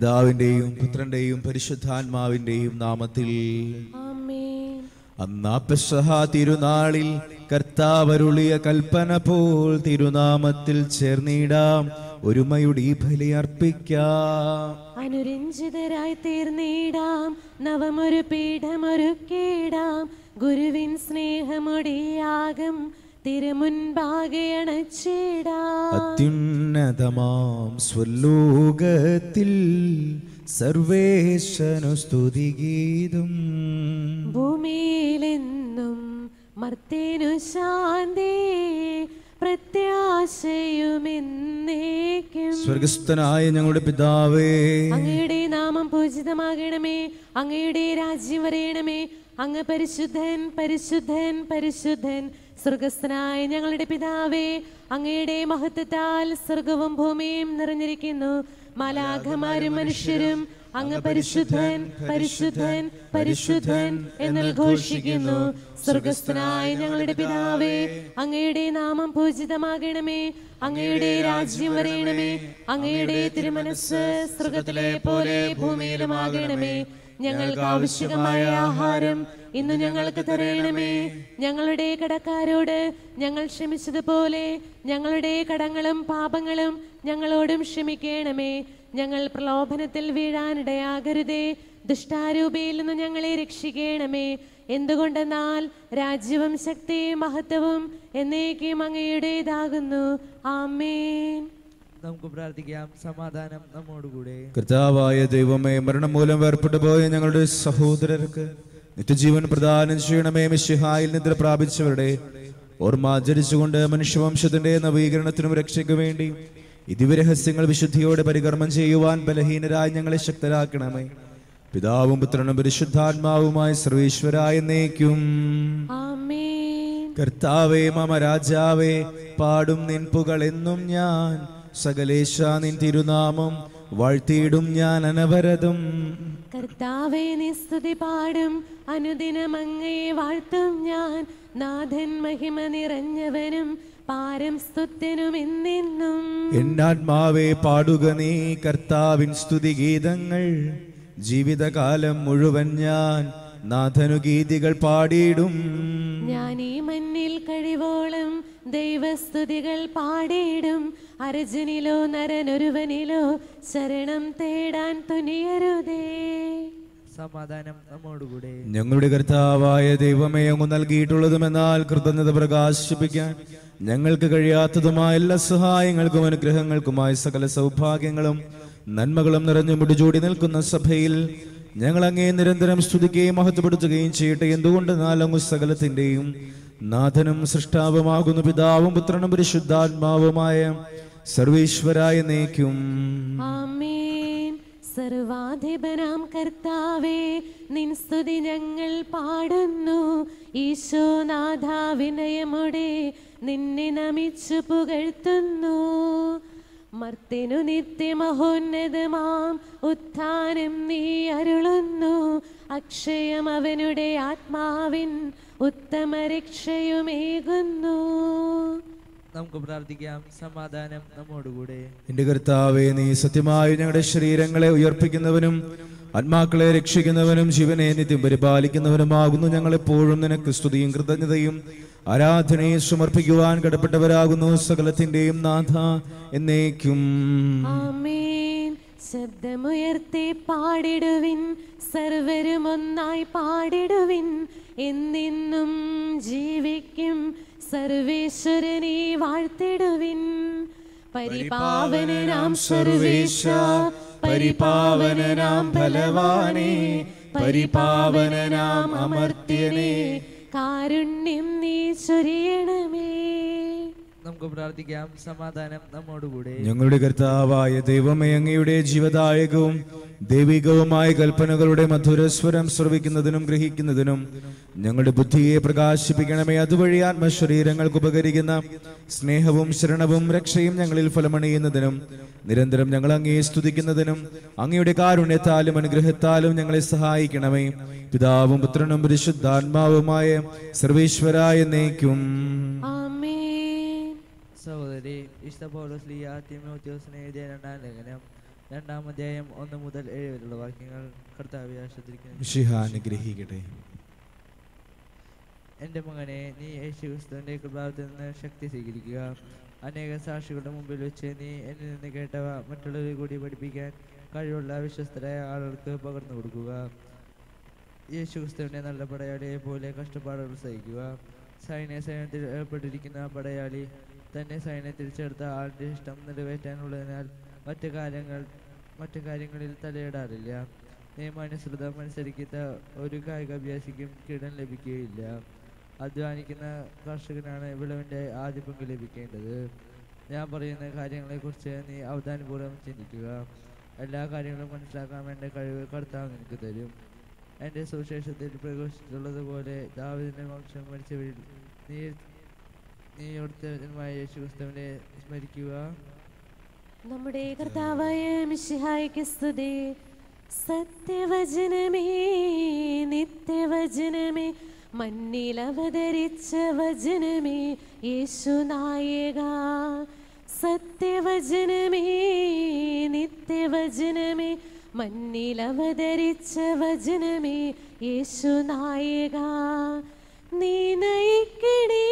പിതാവിന്റെയും പുത്രന്റെയും പരിശുദ്ധാത്മാവിന്റെയും നാമത്തിൽ. തിരുനാളിൽ കർത്താവരുളിയ കൽപ്പന പോൽ തിരുനാമത്തിൽ ചേർന്നിടാം. ഒരുമയുടെ ഈ ബലി അർപ്പിക്കാം. അനുരഞ്ജിതരായി തീർന്നിടാം. നവമൊരു പീഠമൊരുക്കിടാം ഗുരുവിൻ സ്നേഹമൊടിയാകും. അത്യുന്നതമാം സ്വലോകത്തിൽ സർവേശനു സ്തുതിഗീതം ഭൂമിയിലെന്നും മർത്തേനു ശാന്തി സ്വർഗസ്ഥനായ ഞങ്ങളുടെ പിതാവേ. അങ്ങയുടെ നാമം പൂജിതമാകണമേ അങ്ങയുടെ രാജ്യം വരയണമേ അങ്ങ് പരിശുദ്ധൻ പരിശുദ്ധൻ പരിശുദ്ധൻ സ്വർഗസ്ഥനായ ഞങ്ങളുടെ പിതാവേ അങ്ങയുടെ മഹത്വത്താൽ സ്വർഗവും ഭൂമിയും നിറഞ്ഞിരിക്കുന്നു. മാലാഖമാരും മനുഷ്യരും അങ്ങ് പരിശുദ്ധൻ പരിശുദ്ധൻ പരിശുദ്ധൻ എന്ന് ഘോഷിക്കുന്നു. സ്വർഗസ്ഥനായ ഞങ്ങളുടെ പിതാവേ അങ്ങയുടെ നാമം പൂജിതമാകണമേ അങ്ങയുടെ രാജ്യം വരയണമേ അങ്ങയുടെ തിരുമനസ് സ്വർഗത്തിലെ പോലെ ഭൂമിയിലുമാകണമേ. ഞങ്ങൾക്ക് ആവശ്യമായ ആഹാരം ഇന്ന് ഞങ്ങൾക്ക് തരയണമേ ഞങ്ങളുടെ കടക്കാരോട് ഞങ്ങൾ ക്ഷമിച്ചതുപോലെ ഞങ്ങളുടെ കടങ്ങളും പാപങ്ങളും ഞങ്ങളോടും ക്ഷമിക്കണമേ. ഞങ്ങൾ പ്രലോഭനത്തിൽ വീഴാനിടയാകരുതേ. ദുഷ്ടാരൂപയിൽ നിന്ന് ഞങ്ങളെ രക്ഷിക്കണമേ. എന്തുകൊണ്ടെന്നാൽ രാജ്യവും ശക്തിയും മഹത്വവും എന്നേക്കും അങ്ങയുടേതാകുന്നു. ആമേൻ. നമുക്ക് പ്രാർത്ഥിക്കാം. സമാധാനം നമ്മോടുകൂടെ. കർത്താവായ ദൈവമേ മരണം മൂലം വേർപ്പെട്ടു പോയ ഞങ്ങളുടെ സഹോദരർക്ക് നിത്യജീവൻ പ്രദാനം ചെയ്യണമേ മിശിഹായിൽ നിദ്ര പ്രാപിച്ചവരുടെ ഓർമ്മ ആചരിച്ചുകൊണ്ട് മനുഷ്യവംശത്തിന്റെ നവീകരണത്തിനും രക്ഷയ്ക്ക് വേണ്ടി ഇതിവരഹസ്യങ്ങൾ വിശുദ്ധിയോടെ പരികർമ്മം ചെയ്യുവാൻ ബലഹീനരായി ഞങ്ങളെ ശക്തരാക്കണമേ. പിതാവും പുത്രനും പരിശുദ്ധാത്മാവുമായി സർവീശ്വരായ എന്നേക്കും. ആമേൻ. കർത്താവേ മമ രാജാവേ പാടും നിൻപുകൾ എന്നും ഞാൻ സകലേശ നിൻ തിരുനാമം വാഴ്ത്തിയിടും ഞാൻ അനവരതും. കർത്താവെ നിസ്തുതി പാടും. അനുദിനം അങ്ങയെ വാഴ്ത്തും ഞാൻ. നാഥൻ മഹിമ നിറഞ്ഞവനും പാരം സ്തുത്യനും എന്നെന്നും എന്നാത്മാവേ പാടുക നീ കർത്താവിൻ സ്തുതി ഗീതങ്ങൾ. ജീവിതകാലം മുഴുവൻ ഞാൻ നാഥനു ഗീതികൾ പാടിയിടും. ഞാൻ ഈ മണ്ണിൽ കഴിവോളം ദൈവസ്തുതികൾ പാടിയിടും. അർജുനിലോ നരനൊരുവനിലോ ശരണം തേടാൻ തുനിയരുതേ. സമാധാനം നമ്മോടുകൂടെ. ഞങ്ങളുടെ കർത്താവായ ദൈവമേ അങ്ങ് നൽകിയിട്ടുള്ളതുമെന്നാൽ കൃതജ്ഞത പ്രകാശിപ്പിക്കാൻ ഞങ്ങൾക്ക് കഴിയാത്തതുമായ എല്ലാ സഹായങ്ങൾക്കും അനുഗ്രഹങ്ങൾക്കുമായ സകല സൗഭാഗ്യങ്ങളും നന്മകളും നിറഞ്ഞു മുടിചൂടി നിൽക്കുന്ന സഭയിൽ ഞങ്ങൾ അങ്ങേ നിരന്തരം സ്തുതിക്കുകയും മഹത്വപ്പെടുത്തുകയും ചെയ്യട്ടെ. എന്തുകൊണ്ടെന്നാൽ അങ്ങ് സകലത്തിന്റെയും നാഥനും സൃഷ്ടാവുമാകുന്നു പിതാവും പുത്രനും പരിശുദ്ധാത്മാവുമായ സർവീശ്വരായ ആമേൻ. സർവാധിപനാം കർത്താവേ നിൻ സ്തുതി ഞങ്ങൾ പാടുന്നു. ഈശോനാഥ വിനയമുടെ നിന്നെ നമിച്ചു പുകഴ്ത്തുന്നു. മർത്തിനു നിത്യമഹോന്നതമാം ഉത്ഥാനം നീ അരുളുന്നു. അക്ഷയം അവനുടെ ആത്മാവിൻ ഉത്തമ രക്ഷയുമേകുന്നു. നമുക്ക് പ്രാർത്ഥിക്കാം. സമാധാനം നമ്മോടുകൂടെ. എന്റെ കർത്താവെ നീ സത്യമായി ഞങ്ങളുടെ ശരീരങ്ങളെ ഉയർപ്പിക്കുന്നവനും ആത്മാക്കളെ രക്ഷിക്കുന്നവനും ജീവനെ നിത്യം പരിപാലിക്കുന്നവനുമാകുന്നു ഞങ്ങളെപ്പോഴും. നിനക്ക് സ്തുതിയും കൃതജ്ഞതയും ആരാധനയും സമർപ്പിക്കുവാൻ കടപ്പെട്ടവരാകുന്നു സകലത്തിന്റെയും നാഥ എന്നേക്കും. ശബ്ദമുയർത്തി പാടിടുവിൻ സർവരും ഒന്നായി പാടിടുവിൻ. എന്നെന്നും ജീവിക്കും സർവേശ്വരനെ വാഴ്ത്തിടുവിൻ. പരിപാവനാം സർവേശ പരിപാവനാം ഫലവാനേ പരിപാവനാം അമർത്യനേ കാരുണ്യം നീ ചൊരിയണമേ. നമുക്ക് പ്രാർത്ഥിക്കാം. സമാധാനം നമ്മോടുകൂടെ. ഞങ്ങളുടെ കർത്താവായ ദൈവമേ അങ്ങയുടെ ജീവദായകവും ദൈവികവുമായ കൽപ്പനകളുടെ മധുരസ്വരം ശ്രവിക്കുന്നതിനും ഗ്രഹിക്കുന്നതിനും ഞങ്ങളുടെ ബുദ്ധിയെ പ്രകാശിപ്പിക്കണമേ. അതുവഴി ആത്മശരീരങ്ങൾക്ക് ഉപകരിക്കുന്ന സ്നേഹവും ശരണവും രക്ഷയും ഞങ്ങളിൽ ഫലമണിയുന്നതിനും നിരന്തരം ഞങ്ങൾ അങ്ങയെ സ്തുതിക്കുന്നതിനും അങ്ങയുടെ കാരുണ്യത്താലും അനുഗ്രഹത്താലും ഞങ്ങളെ സഹായിക്കണമേ. പിതാവും പുത്രനും പരിശുദ്ധാത്മാവുമായ സർവേശ്വരായ നയിക്കും സഹോദരി ഇഷ്ട പൗലോസ് ലിയ തിമോത്യോസിനെ എഴുതിയ രണ്ടാം ലേഖനം രണ്ടാം അധ്യായം ഒന്ന് മുതൽ ഏഴ് വരെയുള്ള വാക്യങ്ങൾ കർത്താവെ അനുഗ്രഹിക്കട്ടെ. എന്റെ മകനെ നീ യേശുക്രിസ്തുവിന്റെ കൃപാവത്തിൽ നിന്ന് ശക്തി സ്വീകരിക്കുക. അനേക സാക്ഷികളുടെ മുമ്പിൽ വെച്ച് നീ എന്നിൽ നിന്ന് കേട്ടവ മറ്റുള്ളവരെ കൂടി പഠിപ്പിക്കാൻ കഴിവുള്ള വിശ്വസ്തരായ ആളുകൾക്ക് പകർന്നു കൊടുക്കുക. യേശു ക്രിസ്തുവിന്റെ നല്ല പടയാളിയെ പോലെ കഷ്ടപ്പാടുകൾ സഹിക്കുക. സൈന്യ സൈന്യത്തിൽ ഏർപ്പെട്ടിരിക്കുന്ന പടയാളി തന്നെ സൈന്യത്തിൽ ചേർത്ത ആളുടെ ഇഷ്ടം നിറവേറ്റാനുള്ളതിനാൽ മറ്റു കാര്യങ്ങൾ മറ്റു കാര്യങ്ങളിൽ തലയിടാറില്ല. നിയമാനുസൃതം മത്സരിക്കുന്ന ഒരു കായിക അഭ്യാസിക്കും കിടം ലഭിക്കുകയില്ല. അധ്വാനിക്കുന്ന കർഷകനാണ് വിളവിന്റെ ആദ്യ പങ്ക് ലഭിക്കേണ്ടത്. ഞാൻ പറയുന്ന കാര്യങ്ങളെക്കുറിച്ച് നീ അവധാനപൂർവം ചിന്തിക്കുക. എല്ലാ കാര്യങ്ങളും മനസ്സിലാക്കാൻ വേണ്ട കഴിവ് കർത്താവ് നിനക്ക് തരും. എന്റെ സുവിശേഷത്തിൽ പ്രഘോഷിച്ചിട്ടുള്ളതുപോലെ ദാവിദിന്റെ വംശം മരിച്ചവരിൽ നീ നീ ഒരുത്തനുമായ യേശു ക്രിസ്തുവിനെ സ്മരിക്കുക. നമ്മുടെ കർത്താവായ മിശിഹായ്ക്ക് സ്തുതി. സത്യവചനമേ നിത്യവചനമേ മണ്ണിൽ അവതരിച്ച വചനമേ യേശു നായക. സത്യവചനമേ നിത്യവചനമേ മണ്ണിൽ അവതരിച്ച വചനമേ യേശു നായക. നീ നയിക്കണേ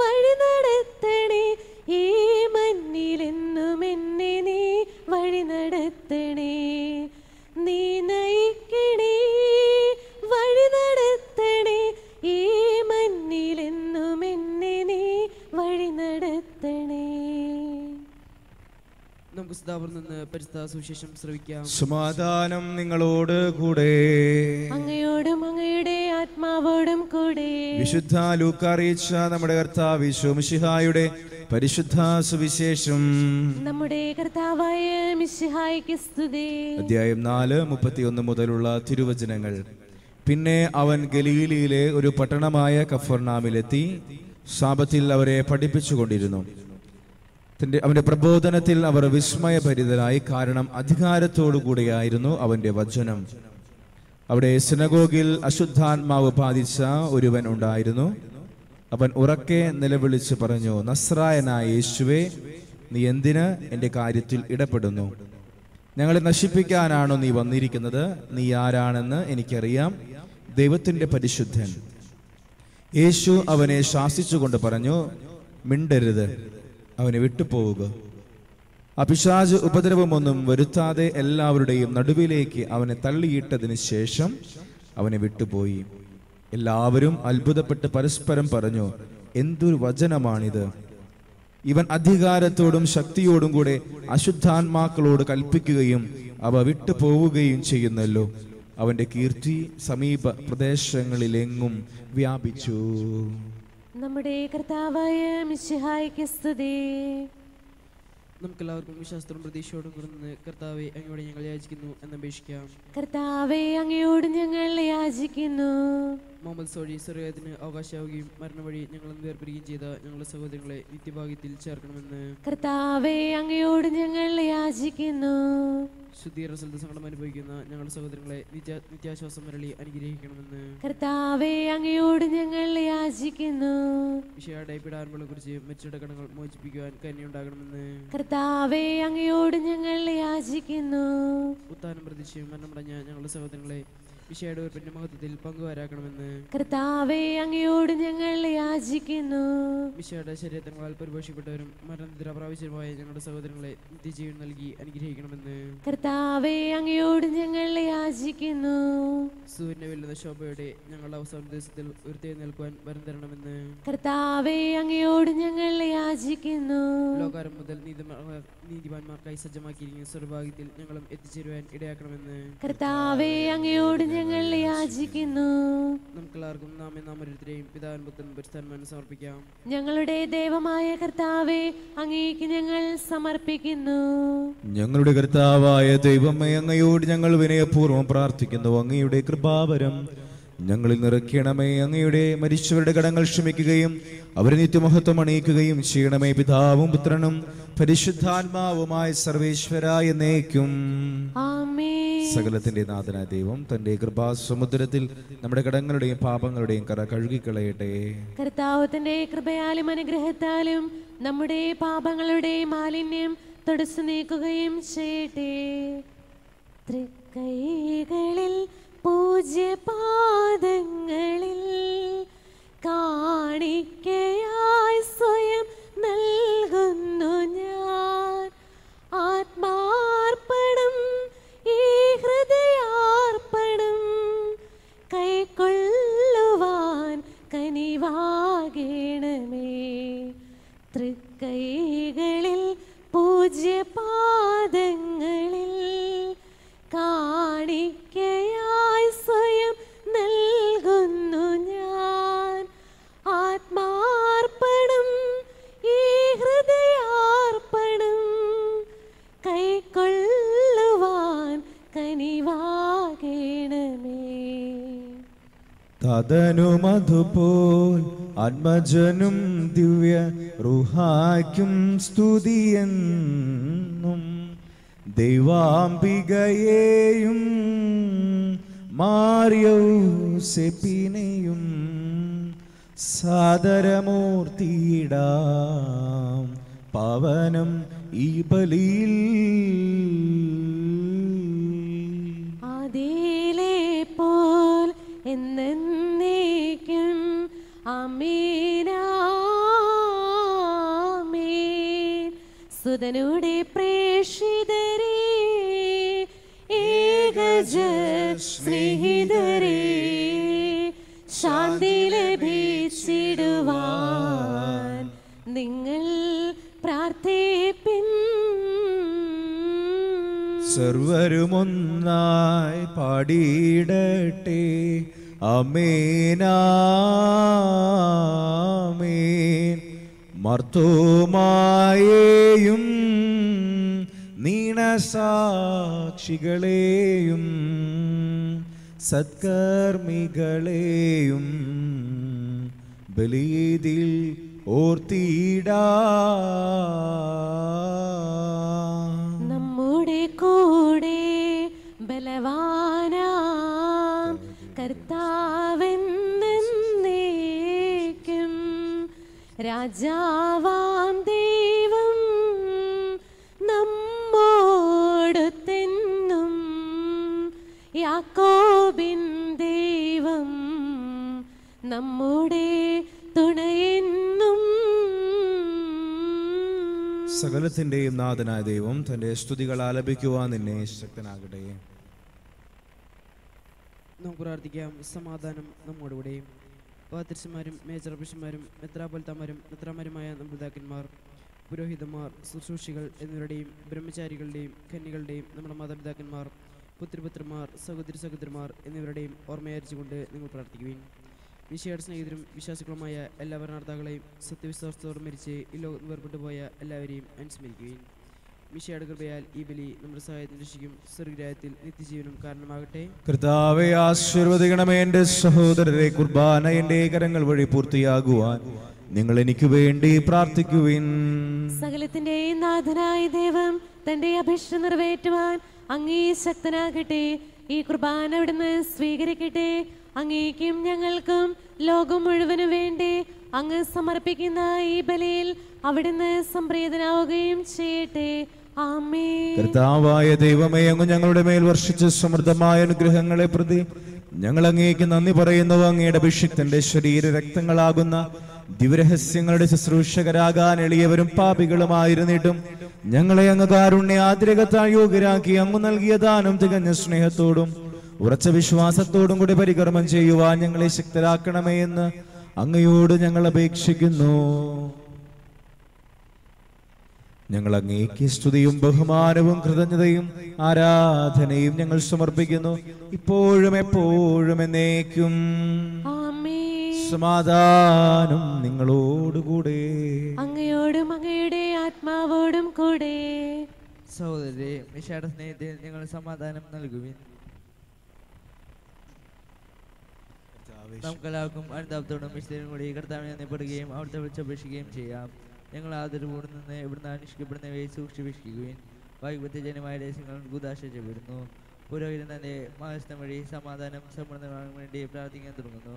വഴി നടത്തണേ. ഈ മണ്ണിലെന്നും എന്നെ നീ വഴി നടത്തണേ. നീ നയിക്കണേ വഴി നടത്തണേ. ഈ മണ്ണിലെന്നും എന്നെ നീ വഴി നടത്തണേ. നമുക്ക് സദാപുരം നിന്ന് പരിസ്ഥിത സുവിശേഷം ശ്രവിക്കാം. സമാധാനം നിങ്ങളോട് കൂടെ. അങ്ങയോടും അങ്ങയുടെ ആത്മാവോടും കൂടെ. വിശുദ്ധ ലൂക്ക അറിയിച്ച നമ്മുടെ കർത്താവ് ശോമിഷിഹായുടെ പരിശുദ്ധ സുവിശേഷം. നമ്മുടെ കർത്താവായ മിശിഹായ്ക്ക് സ്തുതി. അധ്യായം നാല് മുപ്പത്തിയൊന്ന് മുതലുള്ള തിരുവചനങ്ങൾ. പിന്നെ അവൻ ഗലീലിയിലെ ഒരു പട്ടണമായ കഫർനാമിലെത്തി സാപത്തിൽ അവരെ പഠിപ്പിച്ചുകൊണ്ടിരുന്നു. തന്റെ അവന്റെ പ്രബോധനത്തിൽ അവർ വിസ്മയഭരിതരായി കാരണം അധികാരത്തോടു കൂടിയായിരുന്നു അവന്റെ വചനം. അവിടെ സിനഗോഗിൽ അശുദ്ധാത്മാവ് ബാധിച്ച ഒരുവൻ ഉണ്ടായിരുന്നു. അവൻ ഉറക്കെ നിലവിളിച്ച് പറഞ്ഞു നസ്രായനായ യേശുവെ നീ എന്തിന് എന്റെ കാര്യത്തിൽ ഇടപെടുന്നു? ഞങ്ങളെ നശിപ്പിക്കാനാണോ നീ വന്നിരിക്കുന്നത്? നീ ആരാണെന്ന് എനിക്കറിയാം. ദൈവത്തിന്റെ പരിശുദ്ധൻ. യേശു അവനെ ശാസിച്ചുകൊണ്ട് പറഞ്ഞു മിണ്ടരുത്. അവനെ വിട്ടുപോവുക. അപിശാജ് ഉപദ്രവമൊന്നും വരുത്താതെ എല്ലാവരുടെയും നടുവിലേക്ക് അവനെ തള്ളിയിട്ടതിന് ശേഷം അവനെ വിട്ടുപോയി. എല്ലാവരും അത്ഭുതപ്പെട്ട് പരസ്പരം പറഞ്ഞു എന്തൊരു വചനമാണിത്. ഇവൻ അധികാരത്തോടും ശക്തിയോടും കൂടെ അശുദ്ധാത്മാക്കളോട് കൽപ്പിക്കുകയും അവ വിട്ടുപോവുകയും ചെയ്യുന്നല്ലോ. അവന്റെ കീർത്തി സമീപ പ്രദേശങ്ങളിലെങ്ങും വ്യാപിച്ചു. നമ്മുടെ കർത്താവായ മിശിഹായ്ക്ക് സ്തുതി. നമുക്ക് എല്ലാവർക്കും വിശ്വാസത്തോടും പ്രതീക്ഷയോടും കൂടുന്ന കർത്താവെ അങ്ങോട്ട് ഞങ്ങൾ യാചിക്കുന്നു എന്നപേക്ഷിക്കാം കർത്താവെ അങ്ങയോട് ഞങ്ങൾ യാചിക്കുന്നു. മുഹമ്മദ് സോഴി സ്വർഗത്തിന് അവകാശമാവുകയും മരണ വഴി ഞങ്ങൾ വേർപിരിക്കുകയും ചെയ്ത ഞങ്ങളുടെ സഹോദരങ്ങളെ നിത്യഭാഗ്യത്തിൽ ചേർക്കണമെന്ന് കർത്താവേ അങ്ങയോട് ഞങ്ങൾ യാചിക്കുന്നു. ശുദ്ധീകരണ സ്ഥലത്ത് സങ്കടം അനുഭവിക്കുന്ന ഞങ്ങളുടെ സഹോദരങ്ങളെ നിത്യ നിത്യാശ്വാസം മരളി അനുഗ്രഹിക്കണമെന്ന് കർത്താവെ അങ്ങയോട് ഞങ്ങൾ യാചിക്കുന്നു. വിഷയയുടെ പിടാരങ്ങളെ കുറിച്ച് മെച്ചടക്കണങ്ങൾ കടങ്ങൾ മോചിപ്പിക്കുവാൻ കന്യുണ്ടാകണമെന്ന് കർത്താവെ അങ്ങയോട് ഞങ്ങൾ യാചിക്കുന്നു. ഉത്താനം പ്രതീക്ഷയും മരണമടഞ്ഞ ഞങ്ങളുടെ സഹോദരങ്ങളെ വിഷയയുടെ ഒരു മഹത്വത്തിൽ പങ്കുവരാക്കണമെന്ന് കർത്താവെ അങ്ങയോട് ഞങ്ങൾ യാചിക്കുന്നു. മിശയുടെ ശരീരങ്ങളാൽ പരിപോഷിപ്പെട്ടവരും മരണനിദ്ര പ്രാവശ്യമായ ഞങ്ങളുടെ സഹോദരങ്ങളെ നിത്യജീവൻ നൽകി അനുഗ്രഹിക്കണമെന്ന് കർത്താവെ അങ്ങയോട് ഞങ്ങൾ യാചിക്കുന്നു. സൂര്യനെ വെല്ലുന്ന ശോഭയുടെ ഞങ്ങളുടെ അവസാന ദിവസത്തിൽ ഉയർത്തെഴുന്നേൽക്കുവാൻ വരം തരണമെന്ന് കർത്താവെ അങ്ങയോട് ഞങ്ങൾ യാചിക്കുന്നു. ലോകാരം മുതൽ നീതിമാ നീതിമാന്മാർക്കായി സജ്ജമാക്കിയിരിക്കുന്ന സ്വർഭാഗ്യത്തിൽ ഞങ്ങളും എത്തിച്ചേരുവാൻ ഇടയാക്കണമെന്ന് കർത്താവെ അങ്ങയോട് ഞങ്ങൾ യാചിക്കുന്നു. നമുക്കെല്ലാവർക്കും നാമേ നാം ഓരോരുത്തരെയും പിതാവിൻ പുത്രൻ പരിസ്ഥാനം സമർപ്പിക്കാം. ഞങ്ങളുടെ ദൈവമായ കർത്താവെ അങ്ങേക്ക് ഞങ്ങൾ സമർപ്പിക്കുന്നു. ഞങ്ങളുടെ കർത്താവായ ദൈവമേ അങ്ങയോട് ഞങ്ങൾ വിനയപൂർവം പ്രാർത്ഥിക്കുന്നു. അങ്ങയുടെ കൃപാവരം ഞങ്ങളിൽ നിറയ്ക്കണമേ. അങ്ങയുടെ മരിച്ചവരുടെ കടങ്ങൾ ക്ഷമിക്കുകയും അവരെ നിത്യമഹത്വം അണിയിക്കുകയും ചെയ്യണമേ. പിതാവും പുത്രനും പരിശുദ്ധാത്മാവുമായ സർവേശ്വരായ എന്നേക്കും ആമേ സകലത്തിന്റെ നാഥനായ ദൈവം തന്റെ കൃപാസമുദ്രത്തിൽ നമ്മുടെ കടങ്ങളുടെയും പാപങ്ങളുടെയും കറ കഴുകിക്കളയട്ടെ. കർത്താവത്തിന്റെ കൃപയാലും അനുഗ്രഹത്താലും നമ്മുടെ പാപങ്ങളുടെ മാലിന്യം തുടച്ചു നീക്കുകയും ചെയ്യട്ടെ. തൃക്കൈകളിൽ പൂജ്യപാദങ്ങളിൽ കാണിക്കയായി സ്വയം തതനുമതുപോൽ ആത്മജനും ദിവ്യ റുഹായ്ക്കും സ്തുതിയെന്നും ദൈവാംബികയെയും മാറിയൗസെപ്പിനെയും സാദരമൂർത്തിയിടാം പവനം ഈ ബലിയിൽ. ആദിയിലെ പോൽ എന്നേക്കും. അമീനാമീൻ സുതനുടെ പ്രേഷിതരെ ഏകജ സ്നേഹിതരെ ശാന്തി ലഭിച്ചിടുവാൻ നിങ്ങൾ പ്രാർത്ഥിപ്പിൻ. സർവരുമൊന്നായി പാടിയിടട്ടെ. അമേനാമേൻ മർത്തോമായേയും നീണസാക്ഷികളെയും സത്കർമ്മികളെയും ബലിയതിൽ ഓർത്തിടാ. നമ്മുടെ കൂടെ ബലവാനാം കർത്താവെന്നേക്കും രാജാവാം ദൈവം നമ്മോടുത്തെന്നും യാക്കോബിൻ ദൈവം നമ്മുടെ തുണയെന്നും. സകലത്തിന്റെയും നാഥനായ ദൈവം തന്റെ സ്തുതികൾ ആലപിക്കുവാൻ നിന്നെ ശക്തനാകട്ടെ. നമുക്ക് പ്രാർത്ഥിക്കാം. സമാധാനം നമ്മോടുകൂടെയും പാത്രന്മാരും മേജർ ബിഷന്മാരും മെത്രാപൊൽത്തമാരും മെത്രാമാരുമായ നമ്പുതാക്കന്മാർ പുരോഹിതന്മാർ ശുശ്രൂഷികൾ എന്നിവരുടെയും ബ്രഹ്മചാരികളുടെയും കന്നികളുടെയും നമ്മുടെ മാതാപിതാക്കന്മാർ പുത്രിപുത്രന്മാർ സഹോദരി സഹോദരന്മാർ എന്നിവരുടെയും ഓർമ്മയായിരിച്ചുകൊണ്ട് നിങ്ങൾ പ്രാർത്ഥിക്കുവിൻ. വിശയുടെ സ്നേഹിതരും വിശ്വാസികളുമായ എല്ലാ ഭരണാർത്ഥാക്കളെയും സത്യവിശ്വാസത്തോടെ മരിച്ച് ഈ ലോകം വേർപെട്ടു പോയ എല്ലാവരെയും അനുസ്മരിക്കുവിൻ. മിഷയുടെ കൃപയാൽ ഈ ബലി നമ്മുടെ സഹായത്തിന് രക്ഷിക്കും. സ്വർഗരായത്തിൽ നിത്യജീവനും കാരണമാകട്ടെ. കർത്താവെ ആശീർവദിക്കണമേ എന്റെ സഹോദരരെ. കുർബാന എന്റെ കരങ്ങൾ വഴി പൂർത്തിയാകുവാൻ നിങ്ങൾ എനിക്ക് വേണ്ടി പ്രാർത്ഥിക്കുവിൻ. സകലത്തിന്റെയും നാഥനായ ദൈവം തന്റെ അഭിഷ്ടം നിറവേറ്റുവാൻ അങ്ങേ ശക്തനാകട്ടെ. ഈ കുർബാന അവിടുന്ന് സ്വീകരിക്കട്ടെ. അങ്ങേക്കും ഞങ്ങൾക്കും ലോകം മുഴുവനും വേണ്ടി അങ്ങ് സമർപ്പിക്കുന്ന ഈ ബലിയിൽ അവിടുന്ന് സംപ്രീതനാവുകയും ചെയ്യട്ടെ. കർത്താവായ ദൈവമേ അങ്ങ് ഞങ്ങളുടെ മേൽ വർഷിച്ച സമൃദ്ധമായ അനുഗ്രഹങ്ങളെ പ്രതി ഞങ്ങൾ അങ്ങേക്ക് നന്ദി പറയുന്നു അങ്ങയുടെ അഭിഷിക്തന്റെ ശരീര രക്തങ്ങളാകുന്ന ദിവരഹസ്യങ്ങളുടെ ശുശ്രൂഷകരാകാൻ എളിയവരും പാപികളുമായിരുന്നിട്ടും ഞങ്ങളെ അങ്ങ് കാരുണ്യ കാരുണ്യാതിരകത്താൽ യോഗ്യരാക്കി അങ്ങ് നൽകിയ ദാനം തികഞ്ഞ സ്നേഹത്തോടും ഉറച്ച വിശ്വാസത്തോടും കൂടി പരികർമ്മം ചെയ്യുവാൻ ഞങ്ങളെ ശക്തരാക്കണമേ എന്ന് അങ്ങയോട് ഞങ്ങൾ അപേക്ഷിക്കുന്നു. ഞങ്ങൾ അങ്ങേക്ക് സ്തുതിയും ബഹുമാനവും കൃതജ്ഞതയും ആരാധനയും ഞങ്ങൾ സമർപ്പിക്കുന്നു. ഇപ്പോഴും എപ്പോഴും എന്നേക്കും. ആമേ സമാധാനം നിങ്ങളോടുകൂടെ. അങ്ങയോടും അങ്ങയുടെ ആത്മാവോടും കൂടെ. സഹോദരി മിഷയുടെ സ്നേഹത്തിൽ നിങ്ങൾ സമാധാനം നൽകുവിൻ. നമുക്കെല്ലാവർക്കും അനുതാപത്തോടും വിശുദ്ധനും കൂടി കർത്താവിനെ നന്ദിപ്പെടുകയും അവിടുത്തെ വിളിച്ചപേക്ഷിക്കുകയും ചെയ്യാം. ഞങ്ങൾ ആദരവോട് നിന്ന് ഇവിടുന്ന് അനുഷ്ഠിക്കപ്പെടുന്നവയെ സൂക്ഷിപ്പിക്കുകയും വൈവിധ്യജനമായ രഹസ്യങ്ങൾ ഗുദാശ ചെയ്യപ്പെടുന്നു പുരോഹിതൻ തന്റെ മാനസ്ഥം വഴി സമാധാനം സമ്മർദ്ദമാകാൻ വേണ്ടി പ്രാർത്ഥിക്കാൻ തുടങ്ങുന്നു.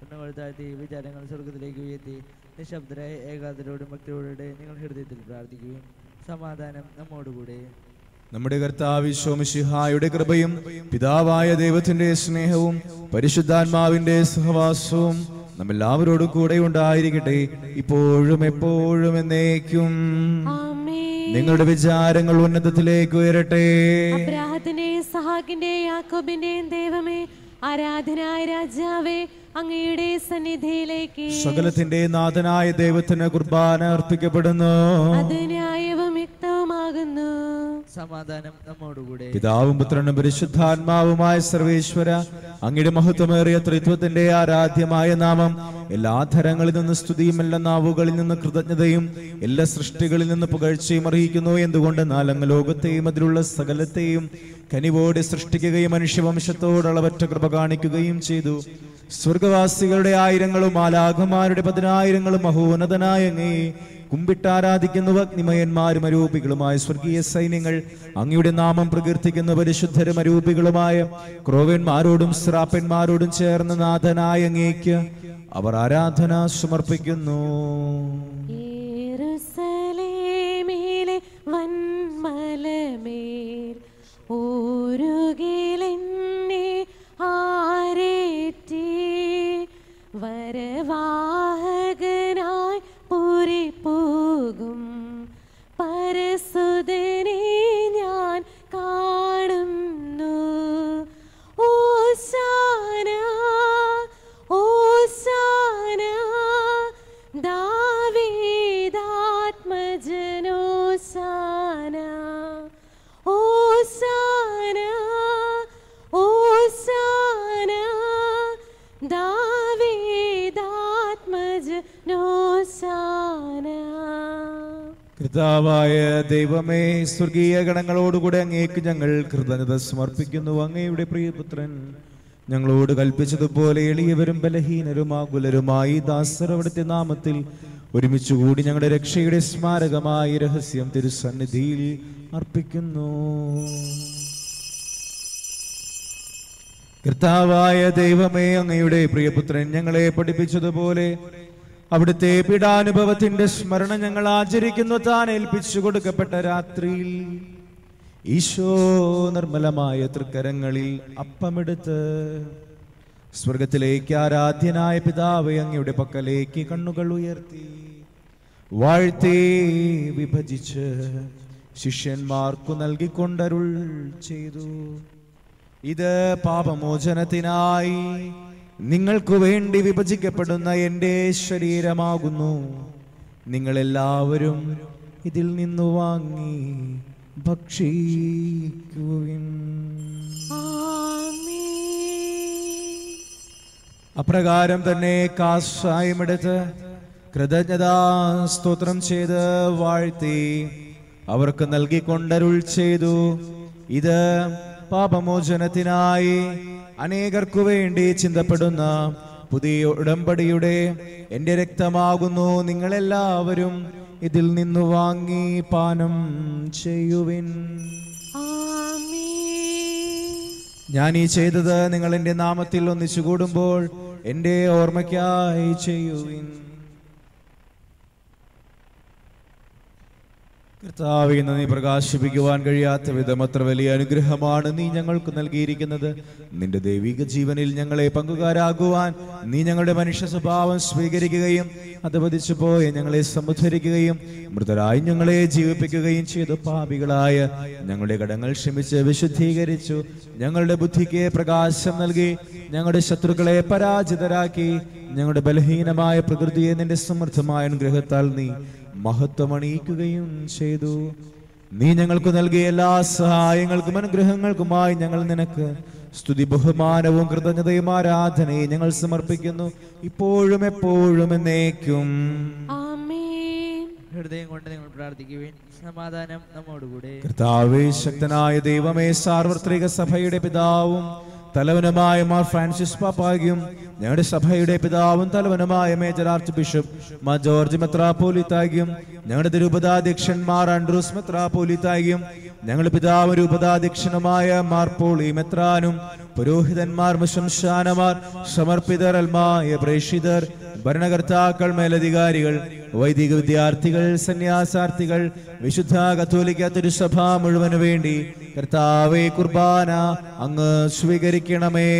കണ്ണുകൾ താഴ്ത്തി വിചാരങ്ങൾ സ്വർഗത്തിലേക്ക് ഉയർത്തി നിശബ്ദരായ ഏകാഗ്രയോടും ഭക്തിയോടെ നിങ്ങൾ ഹൃദയത്തിൽ പ്രാർത്ഥിക്കുകയും സമാധാനം നമ്മോടുകൂടെ. നമ്മുടെ കർത്താവ് ശോമശിഹായുടെ കൃപയും പിതാവായ ദൈവത്തിന്റെ സ്നേഹവും പരിശുദ്ധാത്മാവിന്റെ സഹവാസവും നമ്മെല്ലാവരോടും കൂടെ ഉണ്ടായിരിക്കട്ടെ. ഇപ്പോഴും എപ്പോഴും എന്നേക്കും. ആമേൻ. നിങ്ങളുടെ വിചാരങ്ങൾ ഉന്നതത്തിലേക്ക് ഉയരട്ടെ. അബ്രാഹത്തിന്റെയും സഹാക്കിന്റെയും യാക്കോബിന്റെയും ദൈവമേ ആരാധനായ രാജാവേ അങ്ങയുടെ സന്നിധിയിലേക്ക്. സകലത്തിന്റെ നാഥനായ ദൈവത്തിന് കുർബാന അർപ്പിക്കപ്പെടുന്നു. അത് ന്യായവും യുക്തവുമാകുന്നു സമാധാനം നമ്മോടുകൂടെ. പിതാവും പുത്രനും പരിശുദ്ധാത്മാവുമായ സർവേശ്വര അങ്ങയുടെ മഹത്വമേറിയ ത്രിത്വത്തിന്റെ ആരാധ്യമായ നാമം എല്ലാ തരങ്ങളിൽ നിന്ന് സ്തുതിയും എല്ലാ നാവുകളിൽ നിന്ന് കൃതജ്ഞതയും എല്ലാ സൃഷ്ടികളിൽ നിന്ന് പുകഴ്ചയും അറിയിക്കുന്നു. എന്തുകൊണ്ട്? നാലങ്ങ് ലോകത്തെയും അതിലുള്ള സകലത്തെയും കനിവോടെ സൃഷ്ടിക്കുകയും മനുഷ്യവംശത്തോട് അളവറ്റ കൃപ കാണിക്കുകയും ചെയ്തു. സ്വർഗവാസികളുടെ ആയിരങ്ങളും ആലാഘമാരുടെ പതിനായിരങ്ങളും മഹോന്നതനായ അങ്ങേ കുമ്പിട്ടാരാധിക്കുന്നു നിമയന്മാരും അരൂപികളുമായ സ്വർഗീയ സൈന്യങ്ങൾ അങ്ങയുടെ നാമം പ്രകീർത്തിക്കുന്ന പരിശുദ്ധരും അരൂപികളുമായ ക്രോവന്മാരോടും ശ്രാപ്പന്മാരോടും ചേർന്ന് നാഥനായ അങ്ങേക്ക് അവർ ആരാധന സമർപ്പിക്കുന്നു. ഓരുകിലെന്നെ ആരേറ്റി വരവാഹകനായി പുരി പോകും കർത്താവായ ദൈവമേ സ്വർഗീയ ഗണങ്ങളോടുകൂടെ അങ്ങേക്ക് ഞങ്ങൾ കൃതജ്ഞത സമർപ്പിക്കുന്നു. അങ്ങയുടെ പ്രിയപുത്രൻ ഞങ്ങളോട് കൽപ്പിച്ചതുപോലെ എളിയവരും ബലഹീനരും ആകുലരുമായി അവിടുത്തെ നാമത്തിൽ ഒരുമിച്ചുകൂടി ഞങ്ങളുടെ രക്ഷയുടെ സ്മാരകമായി രഹസ്യം തിരുസന്നിധിയിൽ അർപ്പിക്കുന്നു. കർത്താവായ ദൈവമേ അങ്ങയുടെ പ്രിയപുത്രൻ ഞങ്ങളെ പഠിപ്പിച്ചതുപോലെ അവിടുത്തെ പീഡാനുഭവത്തിന്റെ സ്മരണ ഞങ്ങൾ ആചരിക്കുന്നു. താൻ ഏൽപ്പിച്ചു കൊടുക്കപ്പെട്ട രാത്രിയിൽ ഈശോ നിർമ്മലമായ തൃക്കരങ്ങളിൽ അപ്പമെടുത്ത് സ്വർഗത്തിലേക്ക് ആരാധ്യനായ പിതാവ് അങ്ങയുടെ പക്കലേക്ക് കണ്ണുകൾ ഉയർത്തി വാഴ്ത്തി വിഭജിച്ച് ശിഷ്യന്മാർക്കു നൽകിക്കൊണ്ടരുൾ ചെയ്തു. ഇത് പാപമോചനത്തിനായി നിങ്ങൾക്ക് വേണ്ടി വിഭജിക്കപ്പെടുന്ന എന്റെ ശരീരമാകുന്നു. നിങ്ങളെല്ലാവരും ഇതിൽ നിന്ന് വാങ്ങി ഭക്ഷിക്കുവിൻ. അപ്രകാരം തന്നെ കാഷായമെടുത്ത് കൃതജ്ഞതാ സ്തോത്രം ചെയ്ത് വാഴ്ത്തി അവർക്ക് നൽകിക്കൊണ്ടരുൾ ചെയ്തു. ഇത് പാപമോചനത്തിനായി അനേകർക്കു വേണ്ടി ചിന്തപ്പെടുന്ന പുതിയ ഉടമ്പടിയുടെ എന്റെ രക്തമാകുന്നു നിങ്ങളെല്ലാവരും ഇതിൽ നിന്നു വാങ്ങി പാനം ചെയ്യുവിൻ. ഞാൻ ഈ ചെയ്തത് നിങ്ങൾ എന്റെ നാമത്തിൽ ഒന്നിച്ചു കൂടുമ്പോൾ എന്റെ ഓർമ്മയ്ക്കായി ചെയ്യുവിൻ. കർത്താവെ നീ പ്രകാശിപ്പിക്കുവാൻ കഴിയാത്ത വിധം അത്ര വലിയ അനുഗ്രഹമാണ് നീ ഞങ്ങൾക്ക് നൽകിയിരിക്കുന്നത്. നിന്റെ ദൈവിക ജീവനിൽ ഞങ്ങളെ പങ്കുകാരാകുവാൻ നീ ഞങ്ങളുടെ മനുഷ്യ സ്വഭാവം സ്വീകരിക്കുകയും അധപതിച്ചു പോയി ഞങ്ങളെ സമുദ്ധരിക്കുകയും മൃതരായി ഞങ്ങളെ ജീവിപ്പിക്കുകയും ചെയ്തു പാപികളായ ഞങ്ങളുടെ കടങ്ങൾ ക്ഷമിച്ച് വിശുദ്ധീകരിച്ചു. ഞങ്ങളുടെ ബുദ്ധിക്ക് പ്രകാശം നൽകി ഞങ്ങളുടെ ശത്രുക്കളെ പരാജിതരാക്കി ഞങ്ങളുടെ ബലഹീനമായ പ്രകൃതിയെ നിന്റെ സമൃദ്ധമായ അനുഗ്രഹത്താൽ നീ മഹത്വമണിയിക്കുകയും ചെയ്തു. നീ ഞങ്ങൾക്ക് നൽകിയ എല്ലാ സഹായങ്ങൾക്കും അനുഗ്രഹങ്ങൾക്കുമായി ഞങ്ങൾ നിനക്ക് സ്തുതി ബഹുമാനവും കൃതജ്ഞതയും ആരാധനയും ഞങ്ങൾ സമർപ്പിക്കുന്നു. ഇപ്പോഴും എപ്പോഴും എന്നേക്കും. ആമേൻ. ഹൃദയം കൊണ്ട് നിങ്ങൾ പ്രാർത്ഥിക്കുവിൻ. സമാധാനം നമ്മോടുകൂടെ. കർത്താവേ ശക്തനായ ദൈവമേ സാർവത്രിക സഭയുടെ പിതാവും തലവനുമായ മാർ ഫ്രാൻസിസ് പാപ്പായും ഞങ്ങളുടെ സഭയുടെ പിതാവും തലവനുമായ major archbishop Mar George മെത്രാപോലിത്തായും ഞങ്ങളുടെ രൂപതാധ്യക്ഷൻ മാർ ആൻഡ്രൂസ് മെത്രാപോലിത്തായും ഞങ്ങളുടെ പിതാവ് രൂപതാധ്യക്ഷനുമായ മാർ പോളി മെത്രാനും പുരോഹിതന്മാർ മിശംശാനമാർ സമർപ്പിതർ അൽമായ പ്രേഷിതർ ഭരണകർത്താക്കൾ മേലധികാരികൾ വൈദിക വിദ്യാർത്ഥികൾ സന്യാസാർത്ഥികൾ വിശുദ്ധ കത്തോലിക്ക തിരുസഭ മുഴുവനു വേണ്ടി കർത്താവെ കുർബാന അങ്ങ് സ്വീകരിക്കണമേ.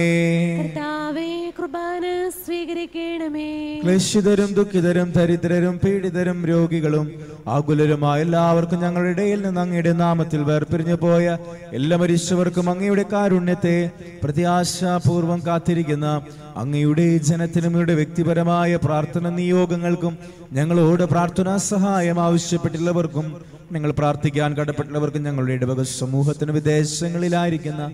കർത്താവേ കുർബാന സ്വീകരിക്കണമേ. ക്ലേശിതരും ദുഃഖിതരും ദരിദ്രരും പീഡിതരും രോഗികളും ആകുലരുമായ എല്ലാവർക്കും ഞങ്ങളുടെ ഇടയിൽ നിന്ന് അങ്ങയുടെ നാമത്തിൽ വേർപിരിഞ്ഞു പോയ എല്ലാ മരിച്ചവർക്കും അങ്ങയുടെ കാരുണ്യത്തെ പ്രത്യാശാപൂർവം കാത്തിരിക്കുന്ന അങ്ങയുടെ ജനത്തിനും വ്യക്തിപരമായ പ്രാർത്ഥന നിയോഗങ്ങൾക്കും ഞങ്ങളോട് പ്രാർത്ഥനാ സഹായം ആവശ്യപ്പെട്ടുള്ളവർക്കും ഞങ്ങൾ പ്രാർത്ഥിക്കാൻ കടപ്പെട്ടുള്ളവർക്കും ഞങ്ങളുടെ ഇടവക സമൂഹത്തിന് വിദേശങ്ങളിലായിരിക്കുന്ന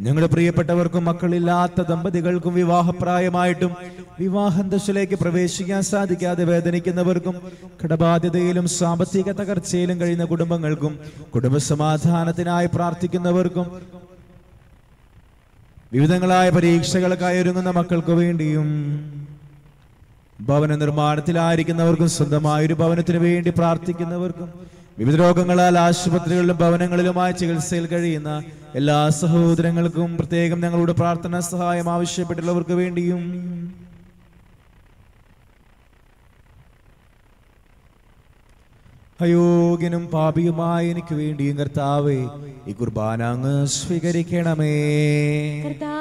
ഞങ്ങളുടെ പ്രിയപ്പെട്ടവർക്കും മക്കളില്ലാത്ത ദമ്പതികൾക്കും വിവാഹപ്രായമായിട്ടും വിവാഹന്തസ്സിലേക്ക് പ്രവേശിക്കാൻ സാധിക്കാതെ വേദനിക്കുന്നവർക്കും കടബാധ്യതയിലും സാമ്പത്തിക തകർച്ചയിലും കഴിയുന്ന കുടുംബങ്ങൾക്കും കുടുംബസമാധാനത്തിനായി പ്രാർത്ഥിക്കുന്നവർക്കും വിവിധങ്ങളായ പരീക്ഷകൾക്കായി ഒരുങ്ങുന്ന മക്കൾക്ക് വേണ്ടിയും ഭവന നിർമ്മാണത്തിലായിരിക്കുന്നവർക്കും സ്വന്തമായ ഒരു ഭവനത്തിന് വേണ്ടി പ്രാർത്ഥിക്കുന്നവർക്കും വിവിധ രോഗങ്ങളാൽ ആശുപത്രികളിലും ഭവനങ്ങളിലുമായി ചികിത്സയിൽ കഴിയുന്ന എല്ലാ സഹോദരങ്ങൾക്കും പ്രത്യേകം ഞങ്ങളുടെ പ്രാർത്ഥനാ സഹായം ആവശ്യപ്പെട്ടുള്ളവർക്ക് വേണ്ടിയും. അയോഗ്യനും പാപിയുമായ എനിക്ക് വേണ്ടിയും കർത്താവേ ഈ കുർബാന അങ്ങ് സ്വീകരിക്കണമേ. കർത്താവേ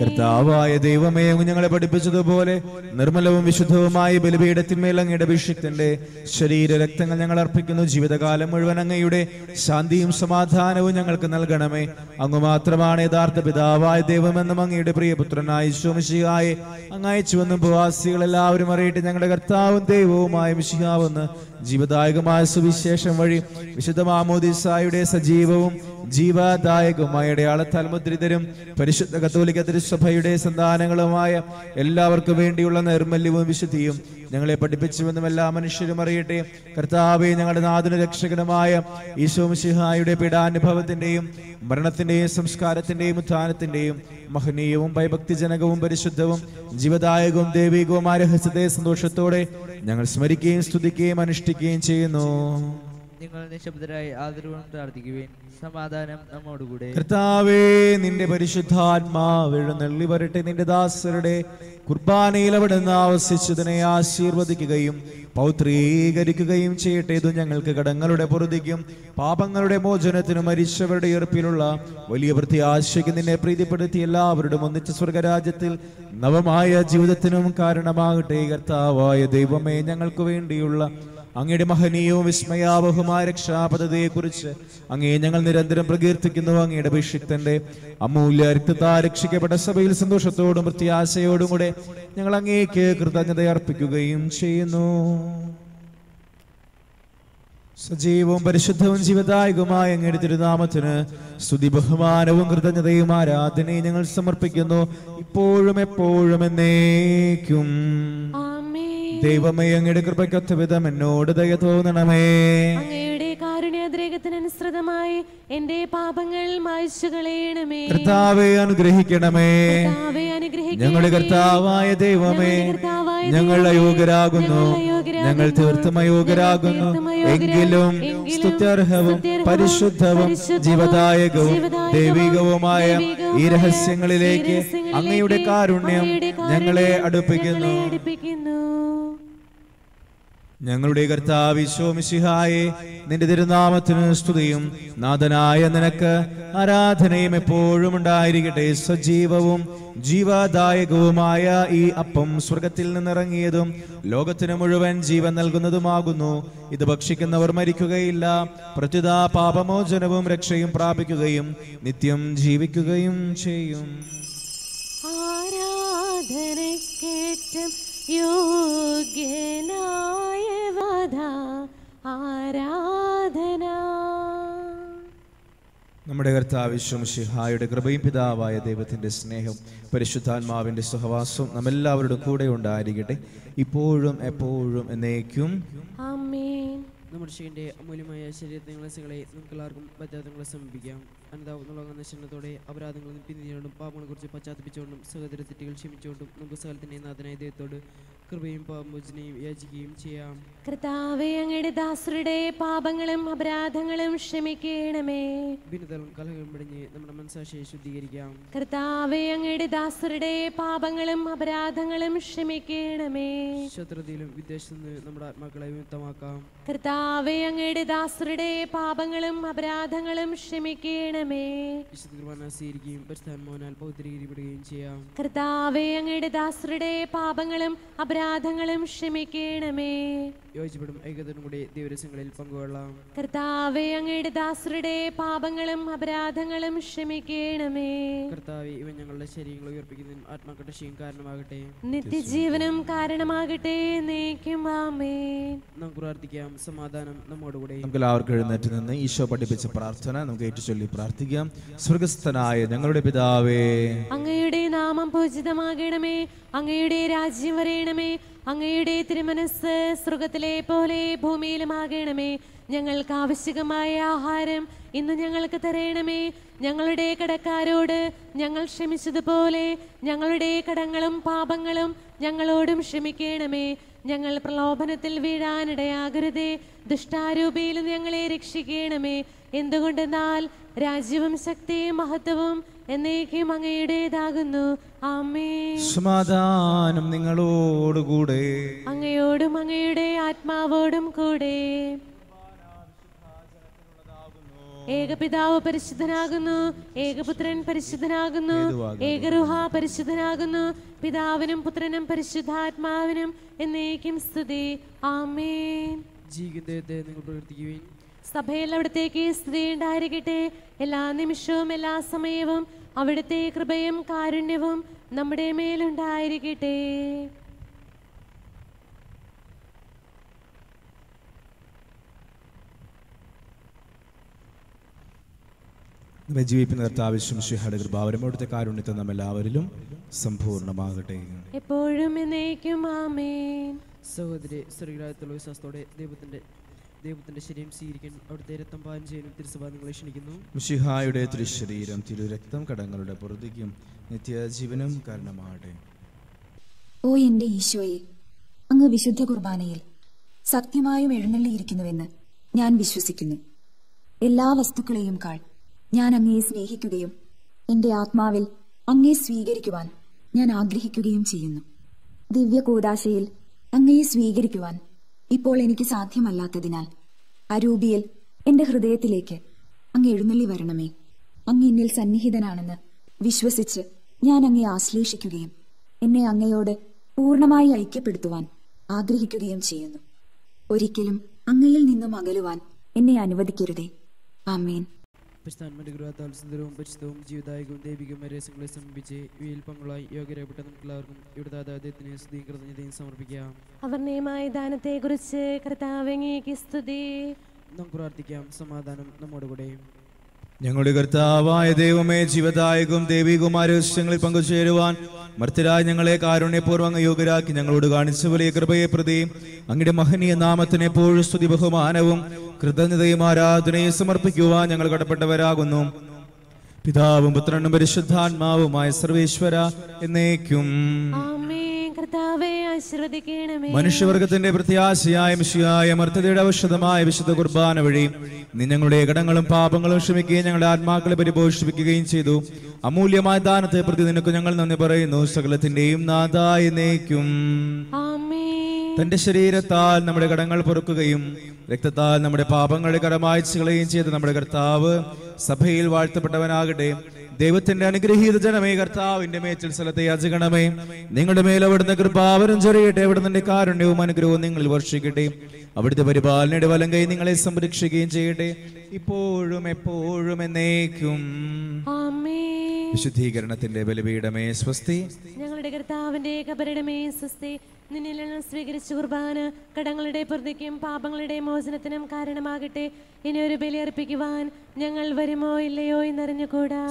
കർത്താവായ ദൈവമേ ഞങ്ങളെ പഠിപ്പിച്ചതുപോലെ നിർമ്മലവും വിശുദ്ധവുമായ ബലിപീഠത്തിന്മേൽ അങ്ങയുടെ അഭിഷിക്തന്റെ ശരീര രക്തങ്ങൾ ഞങ്ങൾ അർപ്പിക്കുന്നു. ജീവിതകാലം മുഴുവൻ അങ്ങയുടെ ശാന്തിയും സമാധാനവും ഞങ്ങൾക്ക് നൽകണമേ. അങ്ങ് മാത്രമാണ് യഥാർത്ഥ പിതാവായ ദൈവമെന്നും അങ്ങയുടെ പ്രിയപുത്രനായ ശോമിശിയായെ അങ്ങ് അയച്ചുവെന്നും ഉപവാസികൾ എല്ലാവരും അറിയിട്ട് ഞങ്ങളുടെ കർത്താവും ദൈവവുമായ മിശിഹാവെന്ന് ജീവദായകമായ സുവിശേഷം വഴി വിശുദ്ധ മാമോദിസായുടെ സജീവവും ജീവദായകവുമായ അടയാളത്താൽ മുദ്രിതരും പരിശുദ്ധ കത്തോലിക്ക തിരുസഭയുടെ സന്താനങ്ങളുമായ എല്ലാവർക്കും വേണ്ടിയുള്ള നൈർമല്യവും വിശുദ്ധിയും ഞങ്ങളെ പഠിപ്പിച്ചുവെന്നും എല്ലാ മനുഷ്യരും അറിയട്ടെ. കർത്താവെ ഞങ്ങളുടെ നാഥന രക്ഷകനുമായ ഈശോമിശിഹായുടെ പീഡാനുഭവത്തിന്റെയും മരണത്തിന്റെയും സംസ്കാരത്തിന്റെയും ഉത്ഥാനത്തിന്റെയും മഹനീയവും ഭയഭക്തിജനകവും പരിശുദ്ധവും ജീവദായകവും ദൈവികവുമായ രഹസ്യത്തെ സന്തോഷത്തോടെ ഞങ്ങൾ സ്മരിക്കുകയും സ്തുതിക്കുകയും അനുഷ്ഠിക്കുകയും ചെയ്യുന്നു. നിങ്ങൾ നിശബ്ദരായി ആദരവും പ്രാർത്ഥിക്കുവേൻ. സമാധാനം നമ്മോടുകൂടെ. കർത്താവേ നിന്റെ പരിശുദ്ധാത്മാവ് എഴുന്നള്ളി വരട്ടെ. നിന്റെ ദാസരുടെ കുർബാനയിൽ അവിടുന്ന് ആവശ്യിച്ചതിനെ ആശീർവദിക്കുകയും പൗത്രീകരിക്കുകയും ചെയ്യട്ടെ. ഇത് ഞങ്ങൾക്ക് കടങ്ങളുടെ പൊറുതിക്കും പാപങ്ങളുടെ മോചനത്തിനും മരിച്ചവരുടെ ഉയർപ്പിലുള്ള വലിയ പ്രത്യാശയ്ക്ക് നിന്നെ പ്രീതിപ്പെടുത്തി എല്ലാവരുടെ ഒന്നിച്ച സ്വർഗരാജ്യത്തിൽ നവമായ ജീവിതത്തിനും കാരണമാകട്ടെ. കർത്താവായ ദൈവമേ ഞങ്ങൾക്ക് വേണ്ടിയുള്ള അങ്ങയുടെ മഹനീയവും വിസ്മയാവഹുമായ രക്ഷാപദ്ധതിയെ കുറിച്ച് അങ്ങേ ഞങ്ങൾ നിരന്തരം പ്രകീർത്തിക്കുന്നു. അങ്ങയുടെ അഭിഷിക്തന്റെ അമൂല്യ രക്തത്താ രക്ഷിക്കപ്പെട്ട സഭയിൽ സന്തോഷത്തോടും പ്രത്യാശയോടും കൂടെ ഞങ്ങൾ അങ്ങേക്ക് കൃതജ്ഞത അർപ്പിക്കുകയും ചെയ്യുന്നു. സജീവവും പരിശുദ്ധവും ജീവദായകവുമായ അങ്ങയുടെ തിരുനാമത്തിന് സ്തുതി ബഹുമാനവും കൃതജ്ഞതയും ആരാധനയും ഞങ്ങൾ സമർപ്പിക്കുന്നു. ഇപ്പോഴും എപ്പോഴും എന്നേക്കും. ദൈവമേ അങ്ങയുടെ കൃപയ്ക്കൊത്ത വിധം എന്നോട് ദയ തോന്നണമേ. അങ്ങയുടെ കാരുണ്യദ്രേഖത്തിനനുസൃതമായി എന്റെ പാപങ്ങൾ മായ്ച്ചു കളയണമേ കർത്താവെ അനുഗ്രഹിക്കണമേ. കർത്താവേ അനുഗ്രഹിക്കണമേ. ഞങ്ങളുടെ കർത്താവായ ദൈവമേ ഞങ്ങൾ അയോഗ്യരാകുന്നു. ഞങ്ങൾ തീർത്ഥം തീർത്തും അയോഗ്യരാകുന്നു. എങ്കിലും സ്തുത്യർഹവും പരിശുദ്ധവും ജീവദായകവും ദൈവികവുമായ ഈ രഹസ്യങ്ങളിലേക്ക് അങ്ങയുടെ കാരുണ്യം ഞങ്ങളെ അടുപ്പിക്കുന്നു. ഞങ്ങളുടെ കർത്താവ് വിശ്വമിശിഹായെ നിന്റെ തിരുനാമത്തിന് സ്തുതിയും നാഥനായ നിനക്ക് ആരാധനയും എപ്പോഴും ഉണ്ടായിരിക്കട്ടെ. സജീവവും ജീവദായകവുമായ ഈ അപ്പം സ്വർഗത്തിൽ നിന്നിറങ്ങിയതും ലോകത്തിന് മുഴുവൻ ജീവൻ നൽകുന്നതുമാകുന്നു. ഇത് ഭക്ഷിക്കുന്നവർ മരിക്കുകയില്ല. പ്രത്യുത പാപമോചനവും രക്ഷയും പ്രാപിക്കുകയും നിത്യം ജീവിക്കുകയും ചെയ്യും. ആരാധനക്കേറ്റം യോഗ്യനായ വധ ആരാധന. നമ്മുടെ കർത്താവിശ്വം ശിഹായുടെ കൃപയും പിതാവായ ദൈവത്തിന്റെ സ്നേഹം പരിശുദ്ധാത്മാവിന്റെ സഹവാസവും നമ്മെല്ലാവരുടെ കൂടെ ഉണ്ടായിരിക്കട്ടെ. ഇപ്പോഴും എപ്പോഴും എന്നേക്കും. ആമേൻ. നമ്മുടെ അമൂല്യമായ ശരീരത്തെ നിങ്ങളെ നമുക്ക് എല്ലാവർക്കും പറ്റാത്തങ്ങളെ സമീപിക്കാം. അനുതാപമുള്ള ശരണത്തോടെ അപരാധങ്ങളിൽ നിന്ന് പാപങ്ങളെ കുറിച്ച് പശ്ചാത്തപിച്ചുകൊണ്ടും സഹോദര തെറ്റുകൾ ക്ഷമിച്ചുകൊണ്ടും നമുക്ക് സകലത്തിന്റെ നാഥനായ ദൈവത്തോട് കൃപയും പാപമോചനയും യാചിക്കുകയും ചെയ്യാം. കർത്താവെ അങ്ങയുടെ ദാസരുടെ പാപങ്ങളും അപരാധങ്ങളും ക്ഷമിക്കണമേ. ഭിന്നതകളും കലഹം പിടിഞ്ഞ് നമ്മുടെ മനസാക്ഷിയെ ശുദ്ധീകരിക്കാം. കർത്താവെ അങ്ങയുടെ ദാസരുടെ പാപങ്ങളും അപരാധങ്ങളും ക്ഷമിക്കണമേ. ശത്രുതയിലും വിദേശത്തു നിന്ന് നമ്മുടെ ആത്മാക്കളെ വിമുക്തമാക്കാം. കർത്താവെ അങ്ങയുടെ ദാസരുടെ പാപങ്ങളും അപരാധങ്ങളും ക്ഷമിക്കണമേ വിശുദ്ധ കുർബാന സ്വീകരിക്കുകയും പരിസ്ഥാനമോനാൽ പൗത്രീകരിക്കപ്പെടുകയും ചെയ്യാം. കർത്താവേ അങ്ങയുടെ ദാസരുടെ പാപങ്ങളും അപരാധങ്ങളും ക്ഷമിക്കണമേ. യോജിപ്പെടും ഐക്യത്തിനും കൂടി ദിവരസങ്ങളിൽ പങ്കുകൊള്ളാം. കർത്താവേ അങ്ങയുടെ ദാസരുടെ പാപങ്ങളും അപരാധങ്ങളും ക്ഷമിക്കണമേ. കർത്താവ് ഇവ ഞങ്ങളുടെ ശരീരങ്ങൾ ഉയർപ്പിക്കുന്നതിനും ആത്മാക്കട്ടശയും കാരണമാകട്ടെ. നിത്യജീവനം കാരണമാകട്ടെ നീക്കും ആമേൻ. നമുക്ക് പ്രാർത്ഥിക്കാം. സമാധാനം നമ്മോടുകൂടെ. നമുക്ക് എല്ലാവർക്കും എഴുന്നേറ്റ് നിന്ന് ഈശോ പഠിപ്പിച്ച പ്രാർത്ഥന നമുക്ക് ഏറ്റുചൊല്ലി പ്രാർത്ഥിക്കാം. സ്വർഗസ്ഥനായ ഞങ്ങളുടെ പിതാവേ. അങ്ങയുടെ നാമം പൂജിതമാകണമേ. അങ്ങയുടെ രാജ്യം വരയണമേ അങ്ങയുടെ തിരുമനസ് സ്വർഗത്തിലെ പോലെ ഭൂമിയിലുമാകണമേ. ഞങ്ങൾക്ക് ആവശ്യകമായ ആഹാരം ഇന്ന് ഞങ്ങൾക്ക് തരയണമേ ഞങ്ങളുടെ കടക്കാരോട് ഞങ്ങൾ ക്ഷമിച്ചതുപോലെ ഞങ്ങളുടെ കടങ്ങളും പാപങ്ങളും ഞങ്ങളോടും ക്ഷമിക്കണമേ. ഞങ്ങൾ പ്രലോഭനത്തിൽ വീഴാനിടയാകരുതേ. ദുഷ്ടാരൂപിയിൽ ഞങ്ങളെ രക്ഷിക്കണമേ. എന്തുകൊണ്ടെന്നാൽ രാജ്യവും ശക്തിയും മഹത്വവും എന്നേക്കും അങ്ങയുടേതാകുന്നു. ആമേ സമാധാനം നിങ്ങളോടുകൂടെ. അങ്ങയോടും അങ്ങയുടെ ആത്മാവോടും കൂടെ. ഏകപിതാവ് പരിശുദ്ധനാകുന്നു ഏകപുത്രൻ പരിശുദ്ധനാകുന്നു ഏകരുഹ പരിശുദ്ധനാകുന്നു. പിതാവിനും പുത്രനും പരിശുദ്ധാത്മാവിനും എന്നേക്കും സ്തുതി. ആമേൻ. ജീവിതത്തെ ദൈവത്തെ നിങ്ങൾ പ്രവർത്തിക്കുവിൻ സഭയിൽ അവിടത്തേക്ക് സ്തുതി ഉണ്ടായിരിക്കട്ടെ. എല്ലാ നിമിഷവും എല്ലാ സമയവും അവിടുത്തെ കൃപയും കാരുണ്യവും നമ്മുടെ മേലുണ്ടായിരിക്കട്ടെ. നമ്മെ ജീവിപ്പിക്കുന്ന കർത്താവശ്യം ശിഹയുടെ കൃപാവരും അവിടുത്തെ കാരുണ്യത്തെ നാം എല്ലാവരിലും സമ്പൂർണമാകട്ടെ എപ്പോഴും എന്നേക്കും ആമേൻ. സഹോദരി സ്വർഗരാജത്തുള്ള വിശ്വാസത്തോടെ ദൈവത്തിന്റെ ദൈവത്തിന്റെ ശരീരം സ്വീകരിക്കാൻ അവിടുത്തെ രക്തം പാനം ചെയ്യാനും തിരുസഭ നിങ്ങളെ ക്ഷണിക്കുന്നു. മിശിഹായുടെ തിരുശരീരം തിരുരക്തം കടങ്ങളുടെ പുറത്തേക്കും നിത്യജീവനും കാരണമാകട്ടെ. ഓ എന്റെ ഈശോയെ അങ്ങ് വിശുദ്ധ കുർബാനയിൽ സത്യമായും എഴുന്നള്ളിയിരിക്കുന്നുവെന്ന് ഞാൻ വിശ്വസിക്കുന്നു. എല്ലാ വസ്തുക്കളെയും കാൾ ഞാൻ അങ്ങയെ സ്നേഹിക്കുകയും എന്റെ ആത്മാവിൽ അങ്ങയെ സ്വീകരിക്കുവാൻ ഞാൻ ആഗ്രഹിക്കുകയും ചെയ്യുന്നു. ദിവ്യ കൂദാശയിൽ അങ്ങയെ സ്വീകരിക്കുവാൻ ഇപ്പോൾ എനിക്ക് സാധ്യമല്ലാത്തതിനാൽ അരൂപിയിൽ എന്റെ ഹൃദയത്തിലേക്ക് അങ്ങ് എഴുന്നള്ളി വരണമേ. അങ്ങ് എന്നിൽ സന്നിഹിതനാണെന്ന് വിശ്വസിച്ച് ഞാൻ അങ്ങയെ ആശ്ലേഷിക്കുകയും എന്നെ അങ്ങയോട് പൂർണമായി ഐക്യപ്പെടുത്തുവാൻ ആഗ്രഹിക്കുകയും ചെയ്യുന്നു. ഒരിക്കലും അങ്ങയിൽ നിന്നും അകലുവാൻ എന്നെ അനുവദിക്കരുതേ. ആമേൻ. പ്രസ്ഥാനമന്റെ ഗൃഹത്താൽ സുന്ദരവും പരിശുദ്ധവും ജീവദായകവും ദൈവികവും രസങ്ങളെ സമീപിച്ച് ഇവയിൽ പങ്കുളായി യോഗ്യരായപ്പെട്ട നമുക്ക് എല്ലാവർക്കും ഇവിടെ അദ്ദേഹത്തിന് സ്തുതിയും കൃതജ്ഞതയും സമർപ്പിക്കാം. ദാനത്തെ ദാനത്തെക്കുറിച്ച് കർത്താവങ്ങേക്ക് സ്തുതി. നമുക്ക് പ്രാർത്ഥിക്കാം. സമാധാനം നമ്മോടുകൂടെ. ഞങ്ങളുടെ കർത്താവായ ദൈവമേ ജീവദായകവും ദൈവികവുമായ പങ്കുചേരുവാൻ മർത്തരായ ഞങ്ങളെ കാരുണ്യപൂർവം യോഗ്യരാക്കി ഞങ്ങളോട് കാണിച്ച വലിയ കൃപയെ പ്രതിയും അങ്ങയുടെ മഹനീയ നാമത്തിന് എപ്പോഴും സ്തുതി ബഹുമാനവും കൃതജ്ഞതയും ആരാധനയും സമർപ്പിക്കുവാൻ ഞങ്ങൾ കടപ്പെട്ടവരാകുന്നു. പിതാവും പുത്രനും പരിശുദ്ധാത്മാവുമായ സർവേശ്വര എന്നേക്കും. മനുഷ്യവർഗത്തിന്റെ പ്രത്യാശയായ മിശിയായ മർത്തതയുടെ ഔഷധമായ വിശുദ്ധ കുർബാന വഴി ഞങ്ങളുടെ കടങ്ങളും പാപങ്ങളും ക്ഷമിക്കുകയും ഞങ്ങളുടെ ആത്മാക്കളെ പരിപോഷിപ്പിക്കുകയും ചെയ്തു. അമൂല്യമായ ദാനത്തെ പ്രതി നിനക്ക് ഞങ്ങൾ നന്ദി പറയുന്നു. സകലത്തിന്റെയും നാഥായി നയിക്കും തന്റെ ശരീരത്താൽ നമ്മുടെ കടങ്ങൾ പൊറുക്കുകയും രക്തത്താൽ നമ്മുടെ പാപങ്ങളെ കടമായിച്ചു കളയുകയും ചെയ്ത നമ്മുടെ കർത്താവ് സഭയിൽ വാഴ്ത്തപ്പെട്ടവനാകട്ടെ. ദൈവത്തിന്റെ അനുഗ്രഹീത ജനമേ കർത്താവിന്റെ മേച്ചിൽ സ്ഥലത്തെ യാചകണമേ നിങ്ങളുടെ മേൽ അവിടുന്ന് കൃപാവരം ചൊരിയട്ടെ. അവിടുന്ന് കാരുണ്യവും അനുഗ്രഹവും നിങ്ങളിൽ വർഷിക്കട്ടെ. അവിടുത്തെ പരിപാലനയുടെ വലം കൈ നിങ്ങളെ സംരക്ഷിക്കുകയും ചെയ്യട്ടെ. ഇപ്പോഴും എപ്പോഴും എന്നേക്കും. വിശുദ്ധീകരണത്തിന്റെ ബലിപീഠമേ സ്വസ്തി. ഞങ്ങളുടെ കർത്താവിന്റെ കബരടമേ സ്വസ്തി. നിന്നിൽ നിന്ന് സ്വീകരിച്ച കുർബാന കടങ്ങളുടെ പ്രതിക്കും പാപങ്ങളുടെ മോചനത്തിനും കാരണമാകട്ടെ. ഇനി ഒരു ബലി അർപ്പിക്കുവാൻ ഞങ്ങൾ വരുമോ ഇല്ലയോ എന്നറിഞ്ഞുകൂടാ?